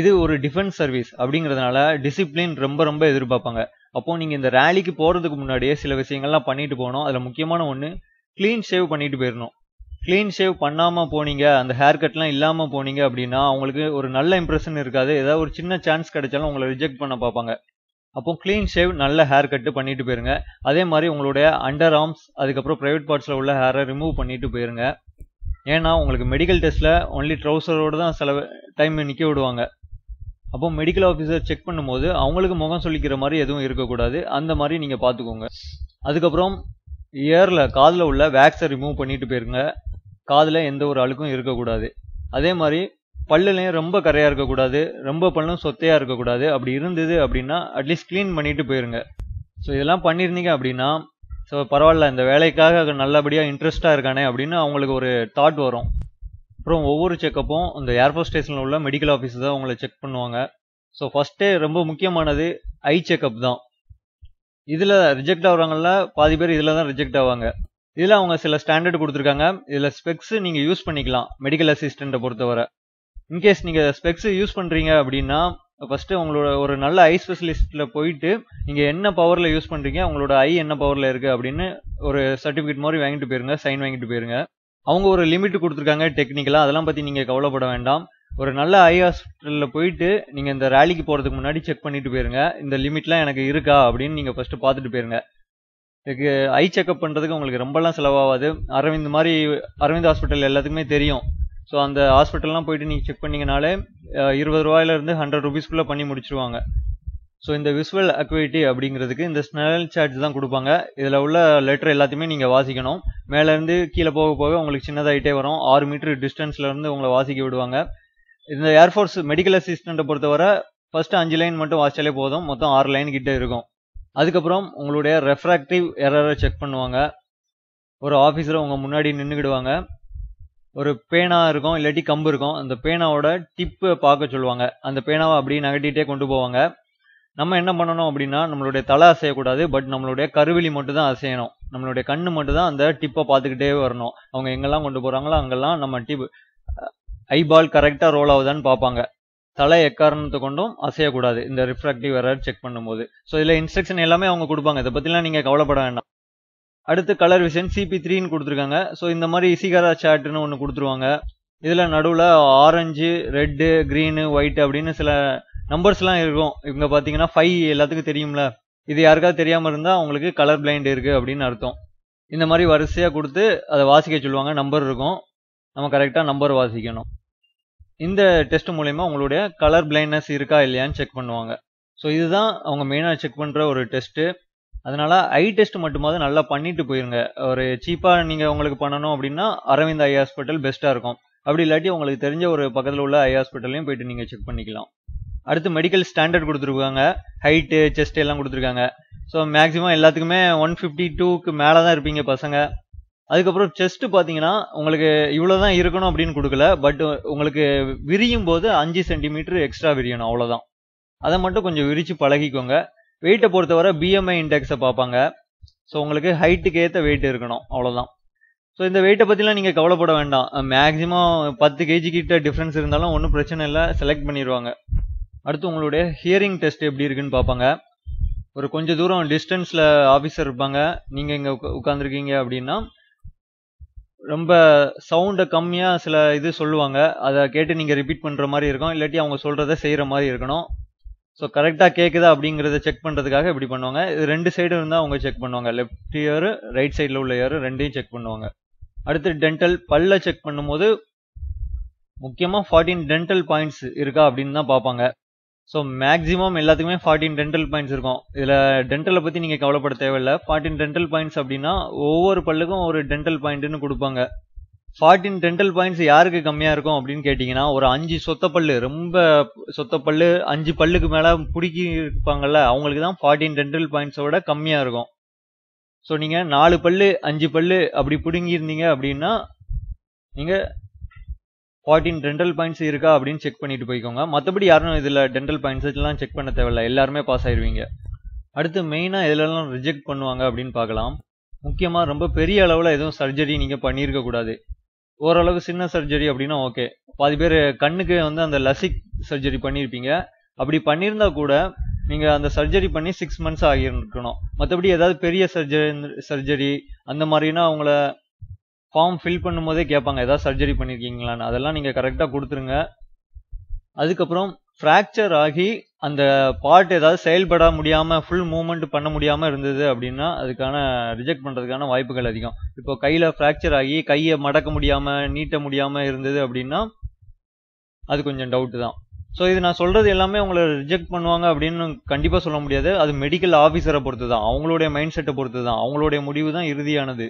இது ஒரு defence service அப்படிங்கிறதுனால டிசிப்ளின் ரொம்ப ரொம்ப எதிர்பார்ப்பாங்க. அப்போ நீங்கள் இந்த ரேலிக்கு போகிறதுக்கு முன்னாடியே சில விஷயங்கள்லாம் பண்ணிட்டு போகணும். அதில் முக்கியமான ஒன்று க்ளீன் ஷேவ் பண்ணிட்டு போயிடணும் க்ளீன் ஷேவ் பண்ணாமல் போனீங்க அந்த ஹேர் கட்லாம் இல்லாமல் போனீங்க அப்படின்னா அவங்களுக்கு ஒரு நல்ல இம்ப்ரெஷன் இருக்காது. ஏதாவது ஒரு சின்ன சான்ஸ் கிடைச்சாலும் உங்களை ரிஜெக்ட் பண்ண பார்ப்பாங்க. அப்போ க்ளீன் ஷேவ் நல்ல ஹேர் கட்டு பண்ணிட்டு போயிருங்க. அதே மாதிரி உங்களுடைய அண்டர் ஆர்ம்ஸ் அதுக்கப்புறம் ப்ரைவேட் பார்ட்ஸில் உள்ள ஹேரை ரிமூவ் பண்ணிட்டு போயிருங்க. ஏன்னா உங்களுக்கு மெடிக்கல் டெஸ்ட்டில் ஒன்லி ட்ரௌசரோடு தான் சில டைம் நிற்க விடுவாங்க. அப்போ மெடிக்கல் ஆஃபீஸர் செக் பண்ணும்போது அவங்களுக்கு முகம் சொல்லிக்கிற மாதிரி எதுவும் இருக்கக்கூடாது. அந்த மாதிரி நீங்கள் பார்த்துக்கோங்க. அதுக்கப்புறம் இயரில் காதில் உள்ள வேக்ஸை ரிமூவ் பண்ணிட்டு போயிருங்க. காதில் எந்த ஒரு அழுக்கும் இருக்கக்கூடாது. அதே மாதிரி பல்லுலையும் ரொம்ப கரையாக இருக்கக்கூடாது. ரொம்ப பல்லும் சொத்தையாக இருக்கக்கூடாது. அப்படி இருந்தது அப்படின்னா அட்லீஸ்ட் க்ளீன் பண்ணிட்டு போயிருங்க. ஸோ இதெல்லாம் பண்ணியிருந்தீங்க அப்படின்னா ஸோ பரவாயில்ல இந்த வேலைக்காக நல்லபடியாக இன்ட்ரெஸ்ட்டாக இருக்கானே அப்படின்னு அவங்களுக்கு ஒரு தாட் வரும். அப்புறம் ஒவ்வொரு செக்கப்பும் இந்த ஏர்ஃபோர்ஸ் ஸ்டேஷனில் உள்ள மெடிக்கல் ஆஃபீஸ் தான் உங்களை செக் பண்ணுவாங்க. ஸோ ஃபஸ்ட்டே ரொம்ப முக்கியமானது ஐ செக்கப் தான். இதில் ரிஜெக்ட் ஆகுறாங்கல்ல பாதி பேர் இதில் தான் ரிஜெக்ட் ஆவாங்க. இதில் அவங்க சில ஸ்டாண்டர்ட் கொடுத்துருக்காங்க. இதில் ஸ்பெக்ஸ் நீங்கள் யூஸ் பண்ணிக்கலாம் மெடிக்கல் அசிஸ்டண்ட்டை பொறுத்தவரை. இன்கேஸ் நீங்கள் ஸ்பெக்ஸ் யூஸ் பண்ணுறீங்க அப்படின்னா ஃபஸ்ட்டு உங்களோட ஒரு நல்ல ஐ ஸ்பெஷலிஸ்ட்டில் போயிட்டு நீங்கள் என்ன பவரில் யூஸ் பண்ணுறீங்க உங்களோட ஐ என்ன பவரில் இருக்குது அப்படின்னு ஒரு சர்டிஃபிகேட் மாதிரி வாங்கிட்டு போயிருங்க சைன் வாங்கிட்டு போயிருங்க. அவங்க ஒரு லிமிட் கொடுத்துருக்காங்க டெக்னிக்கலாக அதெல்லாம் பற்றி நீங்கள் கவலைப்பட வேண்டாம். ஒரு நல்ல ஐ ஹாஸ்பிட்டலில் போயிட்டு நீங்கள் இந்த ரேலிக்கு போகிறதுக்கு முன்னாடி செக் பண்ணிட்டு போயிருங்க. இந்த லிமிட்லாம் எனக்கு இருக்கா அப்படின்னு நீங்கள் ஃபஸ்ட்டு பார்த்துட்டு போயிருங்க. இதுக்கு ஐ செக்அப் பண்ணுறதுக்கு உங்களுக்கு ரொம்பலாம் செலவாகாது. அரவிந்த் மாதிரி அரவிந்த் ஹாஸ்பிட்டல் எல்லாத்துக்குமே தெரியும். ஸோ அந்த ஹாஸ்பிட்டல்லாம் போயிட்டு நீங்கள் செக் பண்ணிங்கனாலே இருபது ரூபாயிலேருந்து ஹண்ட்ரட் ருபீஸ்க்குள்ளே பண்ணி முடிச்சிருவாங்க. ஸோ இந்த விசுவல் அக்விட்டி அப்படிங்கிறதுக்கு இந்த ஸ்னல் சார்ஜ் தான் கொடுப்பாங்க. இதில் உள்ள லெட்டர் எல்லாத்தையுமே நீங்கள் வாசிக்கணும். மேலேருந்து கீழே போக போக உங்களுக்கு சின்னதாகிட்டே வரும். ஆறு மீட்டர் டிஸ்டன்ஸ்லேருந்து உங்களை வாசிக்க விடுவாங்க. இந்த ஏர்ஃபோர்ஸ் மெடிக்கல் அசிஸ்டண்ட்டை பொறுத்தவரை ஃபஸ்ட்டு அஞ்சு லைன் மட்டும் வாசிச்சாலே போதும். மொத்தம் ஆறு லைன் கிட்டே இருக்கும். அதுக்கப்புறம் உங்களுடைய ரெஃப்ராக்டிவ் எரரை செக் பண்ணுவாங்க. ஒரு ஆஃபீஸரை உங்கள் முன்னாடி நின்றுக்கிடுவாங்க ஒரு பேனா இருக்கும் இல்லாட்டி கம்பு இருக்கும். அந்த பேனாவோட டிப்பை பார்க்க சொல்லுவாங்க. அந்த பேனாவை அப்படியே நகட்டிகிட்டே கொண்டு போவாங்க. நம்ம என்ன பண்ணணும் அப்படின்னா நம்மளுடைய தலை அசையக்கூடாது பட் நம்மளுடைய கருவிழி மட்டும் தான் அசையணும். நம்மளுடைய கண்ணு மட்டும் தான் அந்த டிப்பை பார்த்துக்கிட்டே வரணும். அவங்க எங்கெல்லாம் கொண்டு போகிறாங்களோ அங்கெல்லாம் நம்ம டிப் ஐபால் கரெக்டாக ரோல் ஆகுதான்னு பார்ப்பாங்க. தலை எக்காரணத்தை கொண்டும் அசையக்கூடாது. இந்த ரிஃப்ராக்டிவ் எரர் செக் பண்ணும்போது. ஸோ இதில் இன்ஸ்ட்ரக்ஷன் எல்லாமே அவங்க கொடுப்பாங்க. இதை பற்றிலாம் நீங்கள் கவலைப்பட வேண்டாம். அடுத்து கலர் விஷன் சிபி த்ரீன்னு கொடுத்துருக்காங்க. ஸோ இந்த மாதிரி சிகாரா சாட்டுன்னு ஒன்று கொடுத்துருவாங்க. இதில் நடுவில் ஆரஞ்சு ரெட்டு க்ரீனு ஒயிட் அப்படின்னு சில நம்பர்ஸ்லாம் இருக்கும். இவங்க பார்த்தீங்கன்னா ஃபைவ் எல்லாத்துக்கும் தெரியும்ல. இது யாருக்காவது தெரியாமல் இருந்தால் அவங்களுக்கு கலர் பிளைண்ட் இருக்குது அப்படின்னு அர்த்தம். இந்த மாதிரி வரிசையாக கொடுத்து அதை வாசிக்க சொல்லுவாங்க. நம்பர் இருக்கும். நம்ம கரெக்டாக நம்பர் வாசிக்கணும். இந்த டெஸ்ட் மூலயமா உங்களுடைய கலர் பிளைண்ட்னஸ் இருக்கா இல்லையான்னு செக் பண்ணுவாங்க. ஸோ இதுதான் அவங்க மெயினாக செக் பண்ணுற ஒரு டெஸ்ட்டு அதனால் ஐ டெஸ்ட் மட்டுமாவது நல்லா பண்ணிட்டு போயிருங்க. ஒரு சீப்பாக நீங்கள் உங்களுக்கு பண்ணணும் அப்படின்னா அரவிந்த் ஐ ஹாஸ்பிட்டல் பெஸ்ட்டாக இருக்கும். அப்படி இல்லாட்டி உங்களுக்கு தெரிஞ்ச ஒரு பக்கத்தில் உள்ள ஐ ஹாஸ்பிட்டல்லையும் போயிட்டு நீங்கள் செக் பண்ணிக்கலாம். அடுத்து மெடிக்கல் ஸ்டாண்டர்ட் கொடுத்துருக்காங்க. ஹைட்டு செஸ்ட் எல்லாம் கொடுத்துருக்காங்க. ஸோ மேக்ஸிமம் எல்லாத்துக்குமே ஒன் ஃபிஃப்டி டூக்கு மேலே தான் இருப்பீங்க பசங்க. அதுக்கப்புறம் செஸ்ட்டு பார்த்தீங்கன்னா உங்களுக்கு இவ்வளோ தான் இருக்கணும் அப்படின்னு கொடுக்கல. பட் உங்களுக்கு விரியும் போது அஞ்சு சென்டிமீட்டர் எக்ஸ்ட்ரா விரியணும் அவ்வளோதான் அதை மட்டும் கொஞ்சம் விரித்து பழகிக்கோங்க. வெயிட்டை பொறுத்தவரை பிஎம்ஐ இண்டெக்ஸை பார்ப்பாங்க. ஸோ உங்களுக்கு ஹைட்டுக்கு ஏற்ற வெயிட் இருக்கணும் அவ்வளோதான் ஸோ இந்த வெயிட்டை பற்றிலாம் நீங்கள் கவலைப்பட வேண்டாம். மேக்ஸிமம் பத்து கேஜி கிட்ட டிஃப்ரென்ஸ் இருந்தாலும் ஒன்றும் பிரச்சனை இல்லை. செலக்ட் பண்ணிடுவாங்க அடுத்து உங்களுடைய ஹியரிங் டெஸ்ட் எப்படி இருக்குன்னு பார்ப்பாங்க. ஒரு கொஞ்சம் தூரம் டிஸ்டன்ஸில் ஆஃபீஸர் இருப்பாங்க. நீங்கள் இங்கே உட்காந்துருக்கீங்க அப்படின்னா ரொம்ப சவுண்டை கம்மியாக சில இது சொல்லுவாங்க. அதை கேட்டு நீங்கள் ரிப்பீட் பண்ணுற மாதிரி இருக்கும். இல்லாட்டி அவங்க சொல்கிறத செய்கிற மாதிரி இருக்கணும். ஸோ கரெக்டாக கேட்குதா அப்படிங்கிறத செக் பண்ணுறதுக்காக இப்படி பண்ணுவாங்க. இது ரெண்டு சைடு இருந்தால் அவங்க செக் பண்ணுவாங்க. லெஃப்ட் இயர் ரைட் சைடில் உள்ள இயர் ரெண்டையும் செக் பண்ணுவாங்க. அடுத்து டென்டல் பல்ல செக் பண்ணும்போது முக்கியமாக ஃபார்ட்டின் டென்டல் பாயிண்ட்ஸ் இருக்கா அப்படின்னு தான் பார்ப்பாங்க. ஸோ மேக்ஸிமம் எல்லாத்துக்குமே ஃபார்ட்டின் டென்டல் பாயிண்ட்ஸ் இருக்கும். இதில் டென்டலை பற்றி நீங்கள் கவலைப்பட தேவையில்லை. ஃபார்ட்டின் டென்டல் பாயிண்ட்ஸ் அப்படின்னா ஒவ்வொரு பல்லுக்கும் ஒரு டென்டல் பாயிண்ட்டுன்னு கொடுப்பாங்க. ஃபார்ட்டின் டென்டல் பாயிண்ட்ஸ் யாருக்கு கம்மியாக இருக்கும் அப்படின்னு கேட்டிங்கன்னா ஒரு அஞ்சு சொத்த பல்லு ரொம்ப சொத்த பல்லு அஞ்சு பல்லுக்கு மேலே பிடிக்கி இருப்பாங்கல்ல அவங்களுக்கு தான் ஃபார்ட்டின் டென்டல் பாயிண்ட்ஸோட கம்மியாக இருக்கும். ஸோ நீங்கள் நாலு பல்லு அஞ்சு பல்லு அப்படி பிடுங்கியிருந்தீங்க அப்படின்னா நீங்கள் ஃபார்ட்டின் டென்டல் பாயிண்ட்ஸ் இருக்கா அப்படின்னு செக் பண்ணிட்டு போய்க்கோங்க. மற்றபடி யாரும் இதில் டென்டல் பாயிண்ட்ஸ் எல்லாம் செக் பண்ண தேவையில்ல. எல்லாருமே பாஸ் ஆயிடுவீங்க அடுத்து மெயினாக எதுலலாம் ரிஜெக்ட் பண்ணுவாங்க அப்படின்னு பார்க்கலாம். முக்கியமாக ரொம்ப பெரிய அளவில் எதுவும் சர்ஜரி நீங்கள் பண்ணியிருக்க கூடாது. ஓரளவு சின்ன சர்ஜரி அப்படின்னா ஓகே பாதி பேர் கண்ணுக்கு வந்து அந்த லசிக் சர்ஜரி பண்ணியிருப்பீங்க. அப்படி பண்ணியிருந்தா கூட நீங்கள் அந்த சர்ஜரி பண்ணி சிக்ஸ் மந்த்ஸ் ஆகியிருக்கணும். மற்றபடி ஏதாவது பெரிய சர்ஜரி சர்ஜரி அந்த மாதிரினா அவங்கள ஃபார்ம் ஃபில் பண்ணும்போதே கேட்பாங்க ஏதாவது சர்ஜரி பண்ணியிருக்கீங்களான்னு அதெல்லாம் நீங்கள் கரெக்டாக கொடுத்துருங்க. அதுக்கப்புறம் ஃப்ராக்சர் ஆகி அந்த பார்ட் ஏதாவது செயல்பட முடியாமல் ஃபுல் மூமெண்ட் பண்ண முடியாமல் இருந்தது அப்படின்னா அதுக்கான ரிஜெக்ட் பண்ணுறதுக்கான வாய்ப்புகள் அதிகம். இப்போ கையில் ஃப்ராக்சர் ஆகி கையை மடக்க முடியாமல் நீட்ட முடியாமல் இருந்தது அப்படின்னா அது கொஞ்சம் டவுட்டு தான். ஸோ இது நான் சொல்கிறது எல்லாமே உங்களை ரிஜெக்ட் பண்ணுவாங்க அப்படின்னு கண்டிப்பாக சொல்ல முடியாது. அது மெடிக்கல் ஆஃபீஸரை பொறுத்து தான் அவங்களுடைய மைண்ட் செட்டை பொறுத்து தான் அவங்களுடைய முடிவு தான் இறுதியானது.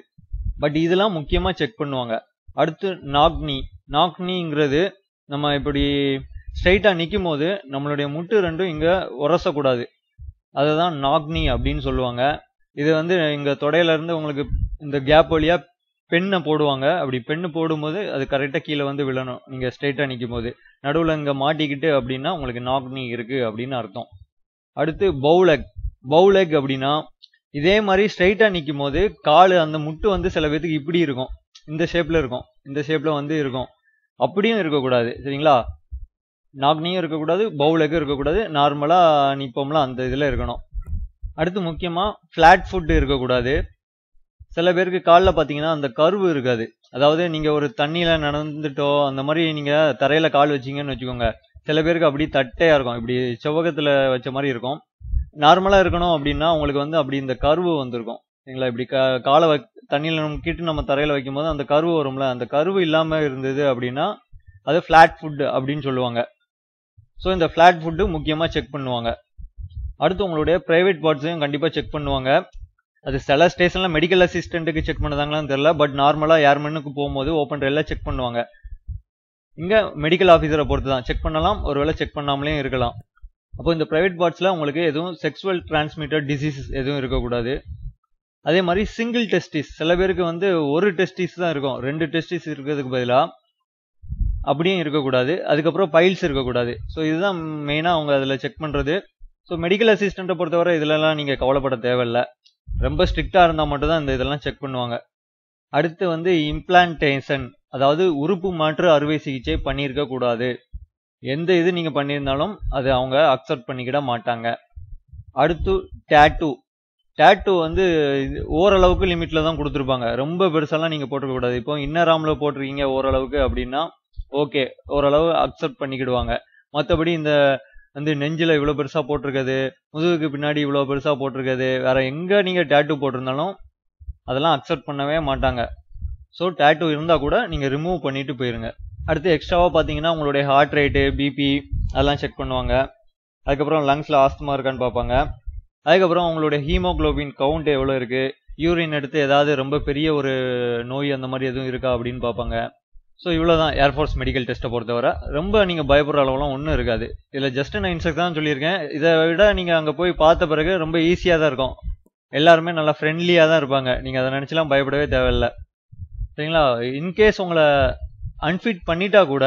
பட் இதெல்லாம் முக்கியமாக செக் பண்ணுவாங்க. அடுத்து நாக்னி. நாக்னிங்கிறது நம்ம இப்படி ஸ்ட்ரைட்டாக நிற்கும் போது நம்மளுடைய முட்டு ரெண்டும் இங்கே உரசக்கூடாது. அதுதான் நாக்னி அப்படின்னு சொல்லுவாங்க. இது வந்து இங்கே தொடையிலேருந்து உங்களுக்கு இந்த கேப் வழியாக பெண்ணை போடுவாங்க. அப்படி பெண்ணு போடும்போது அது கரெக்டாக கீழே வந்து விழணும். நீங்கள் ஸ்ட்ரைட்டாக நிற்கும் போது நடுவில் இங்கே மாட்டிக்கிட்டு அப்படின்னா உங்களுக்கு நாக்னி இருக்குது அப்படின்னு அர்த்தம். அடுத்து பவுலெக் பவுலெக் அப்படின்னா இதே மாதிரி ஸ்ட்ரைட்டாக நிற்கும் போது கால் அந்த முட்டு வந்து சில பேத்துக்கு இப்படி இருக்கும். இந்த ஷேப்பில் இருக்கும். இந்த ஷேப்பில் வந்து இருக்கும். அப்படியும் இருக்கக்கூடாது. சரிங்களா? நாக்னியும் இருக்கக்கூடாது பவுலுக்கும் இருக்கக்கூடாது. நார்மலாக நிற்போம்ல அந்த இதில் இருக்கணும். அடுத்து முக்கியமாக ஃப்ளாட் ஃபுட்டு இருக்கக்கூடாது. சில பேருக்கு காலில் பார்த்தீங்கன்னா அந்த கருவு இருக்காது. அதாவது நீங்கள் ஒரு தண்ணியில் நடந்துட்டோ அந்த மாதிரி நீங்கள் தரையில் கால் வச்சிங்கன்னு வச்சுக்கோங்க. சில பேருக்கு அப்படி தட்டையாக இருக்கும். இப்படி செவ்வகத்தில் வச்ச மாதிரி இருக்கும். நார்மலாக இருக்கணும் அப்படின்னா உங்களுக்கு வந்து அப்படி இந்த கருவு வந்திருக்கும். சரிங்களா இப்படி க காலை வ தண்ணியில் நம்ம கிட்டு நம்ம தரையில் வைக்கும்போது அந்த கருவு வரும்ல அந்த கருவு இல்லாமல் இருந்தது அப்படின்னா அது ஃப்ளாட் ஃபுட்டு அப்படின்னு சொல்லுவாங்க. ஸோ இந்த ஃப்ளாட் ஃபுட்டு முக்கியமாக செக் பண்ணுவாங்க. அடுத்து உங்களுடைய ப்ரைவேட் பார்ட்ஸையும் கண்டிப்பாக செக் பண்ணுவாங்க. அது சில ஸ்டேஷனில் மெடிக்கல் அசிஸ்டண்ட்டுக்கு செக் பண்ணுதாங்களான்னு தெரில பட் நார்மலாக ஏர்மனுக்கு போகும்போது ஓப்பன் எல்லாம் செக் பண்ணுவாங்க. இங்கே மெடிக்கல் ஆஃபீஸரை பொறுத்து தான் செக் பண்ணலாம் ஒருவேளை செக் பண்ணாமலேயும் இருக்கலாம். அப்போ இந்த ப்ரைவேட் பார்ட்ஸில் உங்களுக்கு எதுவும் செக்ஸுவல் டிரான்ஸ்மிட்டட் டிசீசஸ் எதுவும் இருக்கக்கூடாது. அதே மாதிரி சிங்கிள் டெஸ்டிஸ் சில பேருக்கு வந்து ஒரு டெஸ்டிஸ் தான் இருக்கும். ரெண்டு டெஸ்டிஸ் இருக்கிறதுக்கு பதிலாக அப்படியும் இருக்கக்கூடாது. அதுக்கப்புறம் பைல்ஸ் இருக்கக்கூடாது. ஸோ இதுதான் மெயினாக அவங்க அதில் செக் பண்ணுறது ஸோ மெடிக்கல் அசிஸ்டண்ட்டை பொறுத்தவரை இதிலலாம் நீங்கள் கவலைப்பட தேவையில்லை. ரொம்ப ஸ்ட்ரிக்டாக இருந்தால் மட்டும்தான் இந்த இதெல்லாம் செக் பண்ணுவாங்க. அடுத்து வந்து இம்ப்ளான்டேஷன் அதாவது உறுப்பு மாற்று அறுவை சிகிச்சை பண்ணியிருக்க கூடாது எந்த இது நீங்கள் பண்ணியிருந்தாலும் அதை அவங்க அக்செப்ட் பண்ணிக்கிட மாட்டாங்க. அடுத்து டேட்டூ டேட்டூ வந்து ஓரளவுக்கு லிமிட்டில் தான் கொடுத்துருப்பாங்க. ரொம்ப பெருசாலாம் நீங்கள் போட்டிருக்க கூடாது இப்போ இன்னர் ஆமில் போட்டிருக்கீங்க ஓரளவுக்கு அப்படின்னா ஓகே ஓரளவு அக்செப்ட் பண்ணிக்கிடுவாங்க. மற்றபடி இந்த வந்து நெஞ்சில் இவ்வளோ பெருசாக போட்டிருக்கிறது முதுகுக்கு பின்னாடி இவ்வளோ பெருசாக போட்டிருக்கிறது வேற எங்கே நீங்கள் டேட்டூ போட்டிருந்தாலும் அதெல்லாம் அக்செப்ட் பண்ணவே மாட்டாங்க. ஸோ டேட்டூ இருந்தால் கூட நீங்கள் ரிமூவ் பண்ணிட்டு போயிருங்க. அடுத்து எக்ஸ்ட்ராவாக பார்த்தீங்கன்னா உங்களுடைய ஹார்ட் ரேட்டு பிபி அதெல்லாம் செக் பண்ணுவாங்க. அதுக்கப்புறம் லங்ஸில் ஆஸ்துமா இருக்கான்னு பார்ப்பாங்க. அதுக்கப்புறம் உங்களுடைய ஹீமோக்ளோபின் கவுண்ட் எவ்வளோ இருக்குது யூரின் எடுத்து ஏதாவது ரொம்ப பெரிய ஒரு நோய் அந்த மாதிரி எதுவும் இருக்கா அப்படின்னு பார்ப்பாங்க. ஸோ இவ்வளோ தான் ஏர்ஃபோர்ஸ் மெடிக்கல் டெஸ்ட்டை பொறுத்தவரை. ரொம்ப நீங்கள் பயப்படுற அளவுலாம் ஒன்றும் இருக்காது. இதில் ஜஸ்ட் நான் இன்செக்ட் தான் சொல்லியிருக்கேன். இதை விட நீங்கள் அங்கே போய் பார்த்த பிறகு ரொம்ப ஈஸியாக தான் இருக்கும். எல்லாருமே நல்லா ஃப்ரெண்ட்லியாக தான் இருப்பாங்க. நீங்கள் அதை நினச்சிலாம் பயப்படவே தேவையில்லை. சரிங்களா? இன்கேஸ் உங்களை அன்ஃபிட் பண்ணிட்டா கூட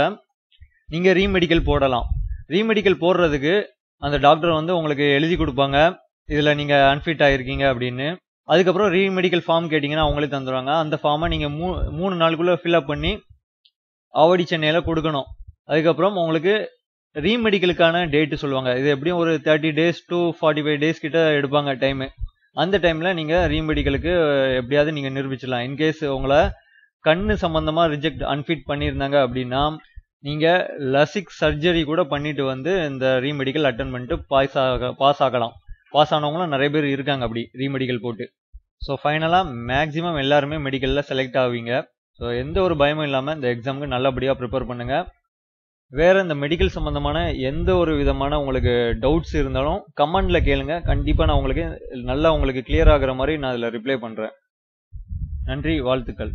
நீங்கள் ரீமெடிக்கல் போடலாம். ரீமெடிக்கல் போடுறதுக்கு அந்த டாக்டர் வந்து உங்களுக்கு எழுதி கொடுப்பாங்க. இதில் நீங்கள் அன்ஃபிட் ஆகிருக்கீங்க அப்படின்னு. அதுக்கப்புறம் ரீமெடிக்கல் ஃபார்ம் கேட்டிங்கன்னா அவங்களே தந்துடுவாங்க அந்த ஃபார்மை நீங்கள் மூ மூணு நாளுக்குள்ளே ஃபில்அப் பண்ணி ஆவடி சென்னையில் கொடுக்கணும். அதுக்கப்புறம் உங்களுக்கு ரீமெடிக்கலுக்கான டேட்டு சொல்லுவாங்க. இது எப்படியும் ஒரு thirty days to forty five days கிட்ட எடுப்பாங்க டைமு அந்த டைமில் நீங்கள் ரீமெடிக்கலுக்கு எப்படியாவது நீங்கள் நிரூபிச்சிடலாம். இன்கேஸ் உங்களை கண்ணு சம்மந்தமாக ரிஜெக்ட் அன்ஃபிட் பண்ணியிருந்தாங்க அப்படின்னா நீங்கள் லசிக் சர்ஜரி கூட பண்ணிட்டு வந்து இந்த ரீமெடிக்கல் அட்டன் பண்ணிட்டு பாஸ் ஆக பாஸ் ஆகலாம். பாஸ் ஆனவங்களும் நிறைய பேர் இருக்காங்க அப்படி ரீமெடிக்கல் போட்டு. ஸோ ஃபைனலாக மேக்ஸிமம் எல்லாருமே மெடிக்கலில் செலக்ட் ஆவீங்க. ஸோ எந்த ஒரு பயமும் இல்லாமல் இந்த எக்ஸாமுக்கு நல்லபடியாக ப்ரிப்பேர் பண்ணுங்கள் வேறு இந்த மெடிக்கல் சம்மந்தமான எந்த ஒரு விதமான உங்களுக்கு டவுட்ஸ் இருந்தாலும் கமெண்டில் கேளுங்க. கண்டிப்பாக நான் உங்களுக்கு நல்லா உங்களுக்கு கிளியர் ஆகிற மாதிரி நான் அதில் ரிப்ளை பண்ணுறேன் நன்றி வாழ்த்துக்கள்.